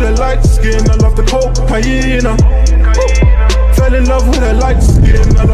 the light skin, I love the cocaine. Fell in love with her light skin, I